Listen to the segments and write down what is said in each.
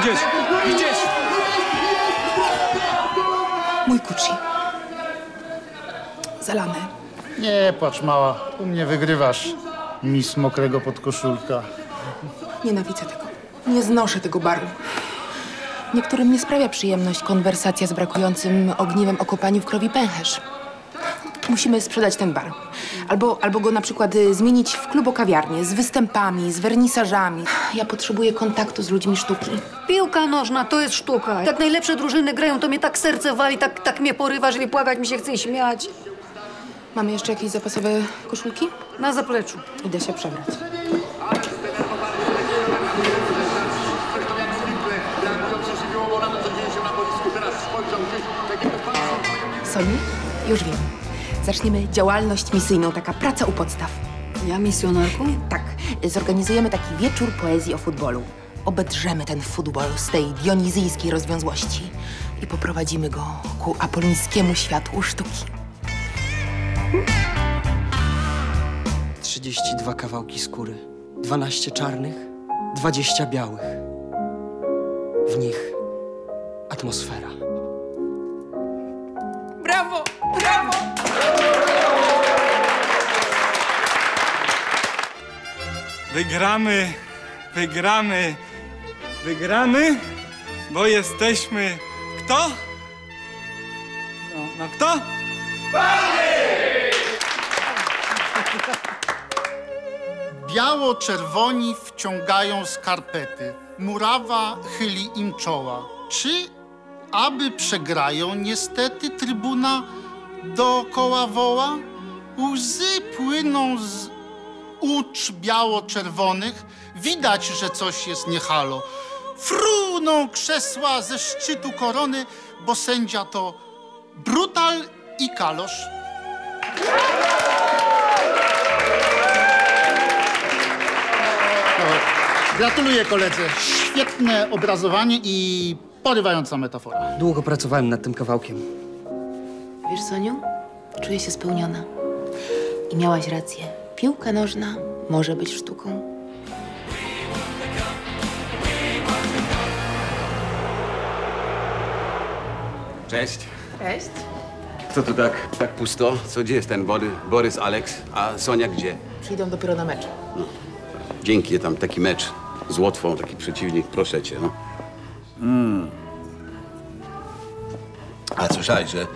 Idziesz, idziesz, idziesz! Mój Kuchi. Zalany. Nie płacz, mała. U mnie wygrywasz. Mis mokrego podkoszulka. Nienawidzę tego. Nie znoszę tego baru. Niektórym nie sprawia przyjemność konwersacja z brakującym ogniwem o kopaniu w krowi pęcherz. Musimy sprzedać ten bar. Albo, albo go na przykład y, zmienić w klub o kawiarnię z występami, z wernisażami. Ja potrzebuję kontaktu z ludźmi sztuki. Piłka nożna to jest sztuka. Jak najlepsze drużyny grają, to mnie tak serce wali, tak, tak mnie porywa, że płakać mi się chce i śmiać. Mamy jeszcze jakieś zapasowe koszulki? Na zapleczu. Idę się przebrać. Soni, już wiem. Zaczniemy działalność misyjną, taka praca u podstaw. Ja misjonarką? Tak, zorganizujemy taki wieczór poezji o futbolu. Obedrzemy ten futbol z tej dionizyjskiej rozwiązłości i poprowadzimy go ku apolońskiemu światłu sztuki. 32 kawałki skóry, 12 czarnych, 20 białych. W nich atmosfera. Brawo! Brawo! Wygramy, wygramy, wygramy, bo jesteśmy kto? No, no kto? Biało-czerwoni wciągają skarpety. Murawa chyli im czoła. Czy aby przegrają niestety trybuna dookoła woła? Łzy płyną z ucz biało-czerwonych. Widać, że coś jest niehalo. Fruną krzesła ze szczytu korony, bo sędzia to brutal i kalosz. Gratuluję koledze. Świetne obrazowanie i porywająca metafora. Długo pracowałem nad tym kawałkiem. Wiesz, Soniu, czuję się spełniona. I miałaś rację. Piłka nożna może być sztuką. Cześć. Cześć. Co tu tak, tak pusto? Co gdzie jest ten Bory, Borys, Alex? A Sonia gdzie? Przyjdą dopiero na mecz. Dzięki, tam taki mecz z Łotwą, taki przeciwnik, proszę cię, no. A słyszałeś, że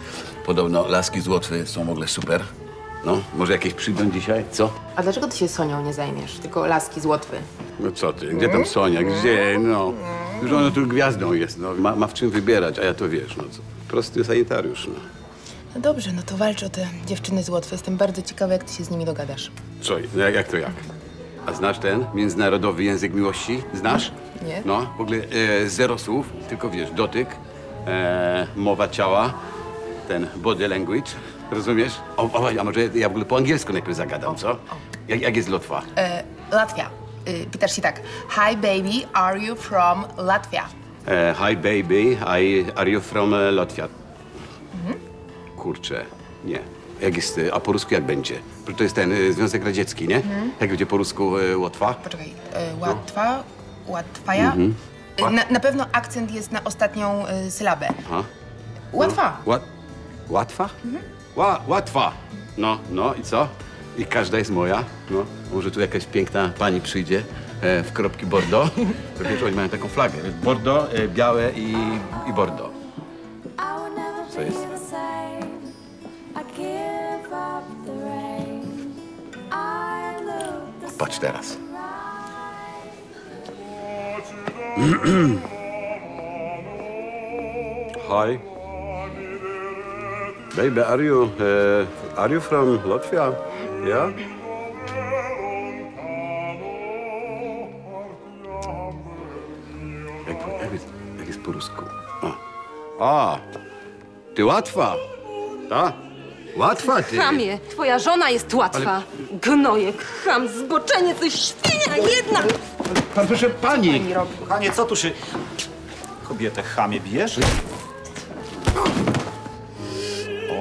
podobno laski z Łotwy są w ogóle super? No, może jakieś przyjdą dzisiaj, co? A dlaczego ty się Sonią nie zajmiesz, tylko laski z Łotwy? No co ty, gdzie tam Sonia, gdzie, no. Już ona tu gwiazdą jest, no, ma, ma w czym wybierać, a ja to wiesz, no co. Prosty sanitariusz, no. No dobrze, no to walcz o te dziewczyny z Łotwy. Jestem bardzo ciekawa, jak ty się z nimi dogadasz. Co, jak, jak to jak? A znasz ten międzynarodowy język miłości? Znasz? Nie. No, w ogóle e, zero słów, tylko wiesz, dotyk, e, mowa ciała, ten body language, rozumiesz? O, o, a może ja w ogóle po angielsku najpierw zagadam, co? Jak, jak jest Lotwa? E, Latvia. Y, pytasz się tak. Hi baby, are you from Latvia? E, hi baby, I, are you from e, Latvia? Kurczę, nie. Jak jest, e, a po rusku jak będzie? Bo To jest ten e, Związek Radziecki, nie? Jak będzie po rusku e, Łotwa? Poczekaj, y, Łatwa, Łatwaja? Y, Na, na pewno akcent jest na ostatnią y, sylabę. Aha. Łatwa. Ła, łatwa? Ła, łatwa. No, no i co? I każda jest moja. No, może tu jakaś piękna pani przyjdzie e, w kropki bordo. To wiesz, oni mają taką flagę. wiesz, Bordo, e, białe i, i bordo. Co jest? Patrz teraz. Hi. Baby, are you, uh, are you from Latvia? Yeah? Jak, jak, jest, jak jest po rusku? A, A ty łatwa. Ta? Łatwa ty. Chamie, twoja żona jest łatwa. Gnojek, cham, zboczenie, ty świnia jedna! Pan, proszę pani! Kochanie, co tu się... Kobietę chamie bijesz?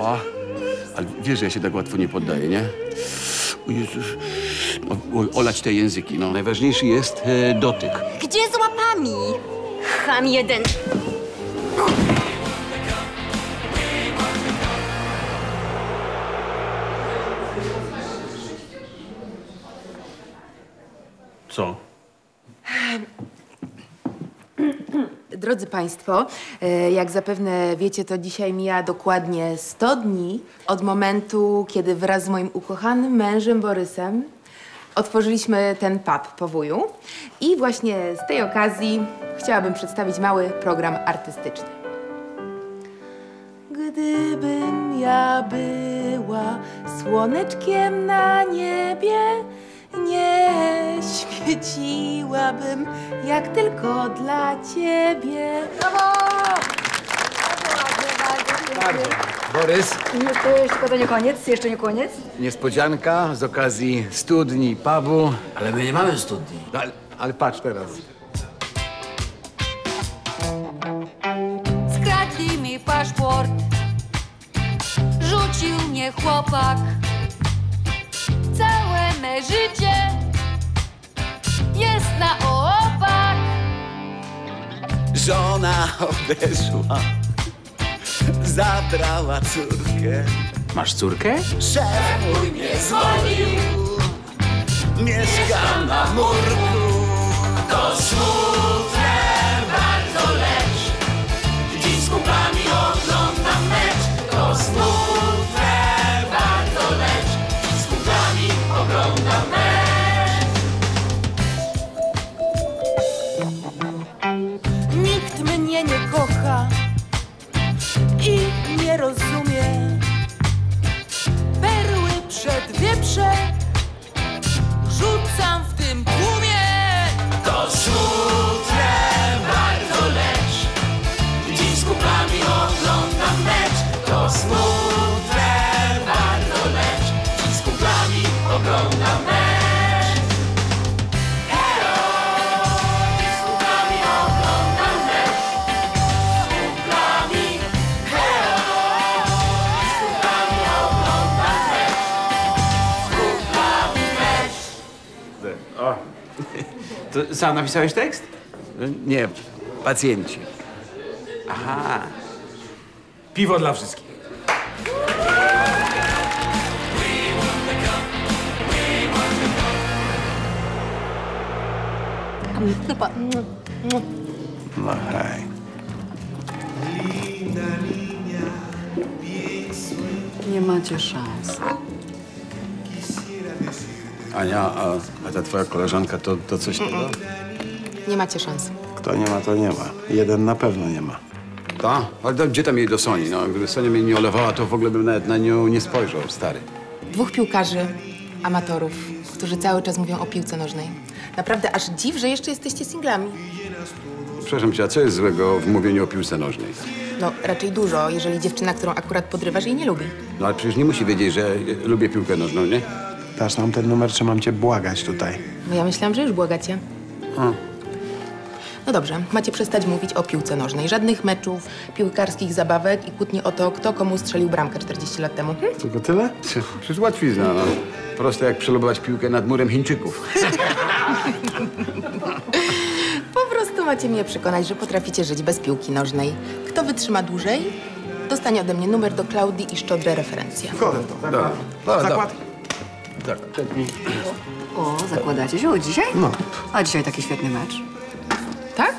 O, ale wiesz, że ja się tak łatwo nie poddaję, nie? O Jezus, o, o, olać te języki, no. Najważniejszy jest e, dotyk. Gdzie z łapami? Ham jeden. Co? Drodzy Państwo, e, jak zapewne wiecie, to dzisiaj mija dokładnie 100 dni od momentu, kiedy wraz z moim ukochanym mężem Borysem otworzyliśmy ten pub po wuju. I właśnie z tej okazji chciałabym przedstawić mały program artystyczny. Gdybym ja była słoneczkiem na niebie, nie świeciłabym jak tylko dla ciebie. Borys, Jeszcze to nie koniec, jeszcze nie koniec. niespodzianka z okazji studni pubu. Ale my nie mamy studni. No, ale, ale patrz teraz. Skradli mi paszport, rzucił mnie chłopak. Całe me życie jest na opak. Żona odeszła, zabrała córkę. Masz córkę? Szef mój mnie zwolnił, mieszkam na murku. To sam napisałeś tekst? Nie, pacjenci. Aha. Piwo dla wszystkich. No hej. Nie macie szans. Ania, a, a ta twoja koleżanka to, to coś tego? Nie macie szans. Kto nie ma, to nie ma. Jeden na pewno nie ma. Ta? Ale to, gdzie tam jej do Soni? No, gdyby Sonia mnie nie olewała, to w ogóle bym nawet na nią nie spojrzał, stary. Dwóch piłkarzy, amatorów, którzy cały czas mówią o piłce nożnej. Naprawdę aż dziw, że jeszcze jesteście singlami. Przepraszam cię, a co jest złego w mówieniu o piłce nożnej? No, raczej dużo, jeżeli dziewczyna, którą akurat podrywasz, jej nie lubi. No ale przecież nie musi wiedzieć, że lubię piłkę nożną, nie? Dasz nam ten numer, czy mam cię błagać tutaj? No ja myślałam, że już błagacie. A. No dobrze, macie przestać mówić o piłce nożnej. Żadnych meczów, piłkarskich zabawek i kłótni o to, kto komu strzelił bramkę 40 lat temu. Hm? Tylko tyle? Przecież łatwizna, no. Proste jak przelobować piłkę nad murem Chińczyków. Po prostu macie mnie przekonać, że potraficie żyć bez piłki nożnej. Kto wytrzyma dłużej, dostanie ode mnie numer do Klaudii i szczodre referencje. W to. Dobra, dobra, Zakład. Tak. O, zakładacie się o dzisiaj? No. A dzisiaj taki świetny mecz. Tak?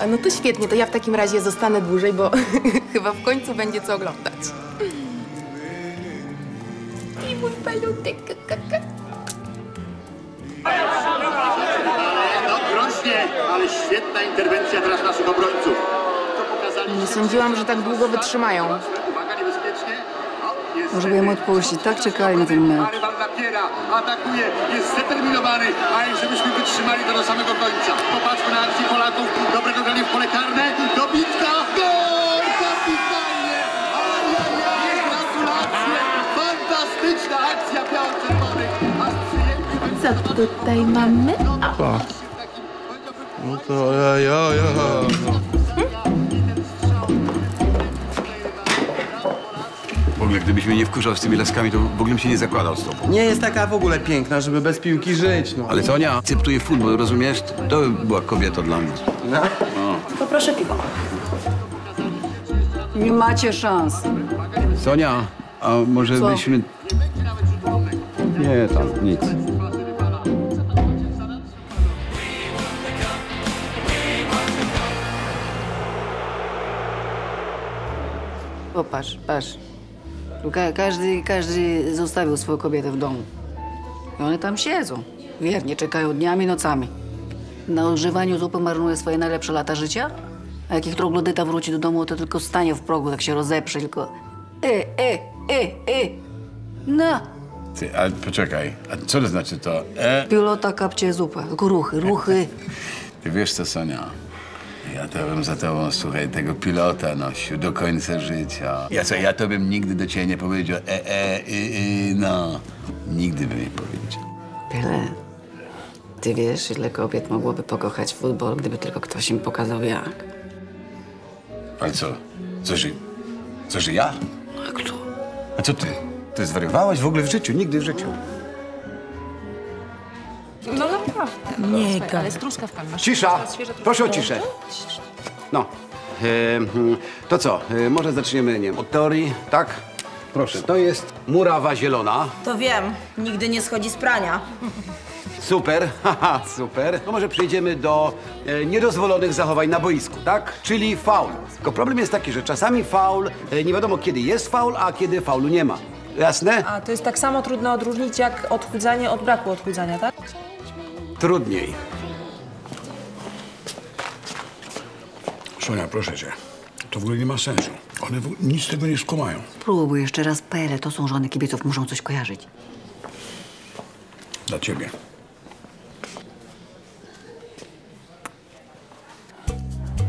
A no to świetnie, to ja w takim razie zostanę dłużej, bo chyba w końcu będzie co oglądać. I mój palutek. No groźnie, ale świetna interwencja teraz naszych obrońców. Nie sądziłam, że tak długo wytrzymają. O, Może ją odpuścić, tak czekali na ten mecz. Atakuje, jest zdeterminowany, a żebyśmy wytrzymali to do samego końca. Popatrzmy na akcję Polaków, dobrego grania w pole karne, dobitka, gol! Kapitalnie! Ajajaj, gratulacje! Fantastyczna akcja biało-czerwonych. Co tutaj mamy? No to ja, ja, ja. W Tomek, gdybyś mnie nie wkurzał z tymi laskami, to w ogóle bym się nie zakładał z tobą. Nie jest taka w ogóle piękna, żeby bez piłki żyć, no. Ale Sonia akceptuje futbol, rozumiesz? To by była kobieta dla mnie. No. Poproszę piwo. Nie macie szans. Sonia, a może Co? byśmy... Nie, tam, nic. Popatrz, patrz. Tu ka- każdy, każdy zostawił swoją kobietę w domu. I one tam siedzą. Wiernie, czekają dniami, nocami. Na używaniu zupy marnuje swoje najlepsze lata życia? A jak ich troglodyta wróci do domu, to tylko stanie w progu, tak się rozeprze, tylko... E, e, e, e. No, Ty, ale poczekaj, a co to znaczy to? E? pilota kapcie zupa. Tylko ruchy, ruchy. Ty wiesz co, Sonia? Ja to bym za tobą, słuchaj, tego pilota nosił do końca życia. Ja co, ja to bym nigdy do ciebie nie powiedział, e, e, y, y, no. Nigdy bym nie powiedział. Pyle, ty wiesz, ile kobiet mogłoby pokochać futbol, gdyby tylko ktoś im pokazał jak? Ale co? Co, że... Co, że ja? A kto? A co ty? Ty zwariowałeś w ogóle w życiu? Nigdy w życiu. Nie, Słuchaj, Ale w pan masz. Cisza! Świeże Proszę o ciszę. No, e, mm, to co? E, może zaczniemy, nie wiem, od teorii, tak? Proszę, to jest murawa zielona. To wiem, nigdy nie schodzi z prania. Super, haha, super. To może przejdziemy do e, niedozwolonych zachowań na boisku, tak? Czyli faul. Tylko problem jest taki, że czasami faul, e, nie wiadomo kiedy jest faul, a kiedy faulu nie ma. Jasne? A to jest tak samo trudno odróżnić jak odchudzanie od braku odchudzania, tak? Trudniej. Sonia, proszę cię. To w ogóle nie ma sensu. One nic z tego nie skumają. Próbuj jeszcze raz, Pele, to są żony kibiców, muszą coś kojarzyć. Dla ciebie.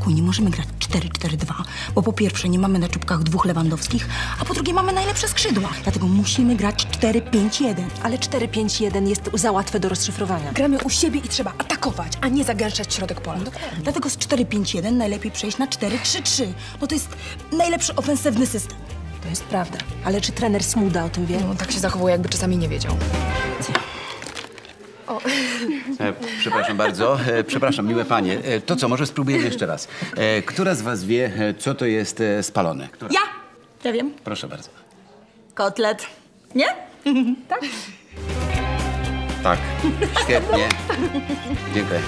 Kuj, nie możemy grać 4-4-2, bo po pierwsze nie mamy na czubkach dwóch Lewandowskich, a po drugie mamy najlepsze skrzydła. Dlatego musimy grać 4-5-1. Ale 4-5-1 jest za łatwe do rozszyfrowania. Gramy u siebie i trzeba atakować, a nie zagęszczać środek pola. Dlatego z 4-5-1 najlepiej przejść na 4-3-3. No to jest najlepszy ofensywny system. To jest prawda. Ale czy trener Smuda o tym wie? No, tak się zachowuje, jakby czasami nie wiedział. E, przepraszam bardzo. E, przepraszam, miłe panie. E, to co, może spróbujemy jeszcze raz. E, która z was wie, e, co to jest e, spalone? Która? Ja! Ja wiem. Proszę bardzo. Kotlet. Nie? tak? Tak. Świetnie. Dziękuję.